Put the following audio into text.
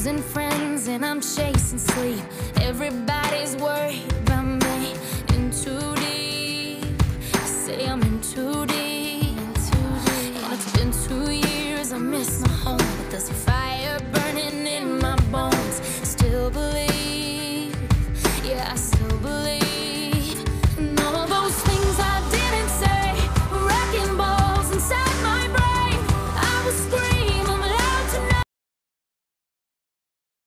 losing friends and I'm chasing sleep. Everybody's worried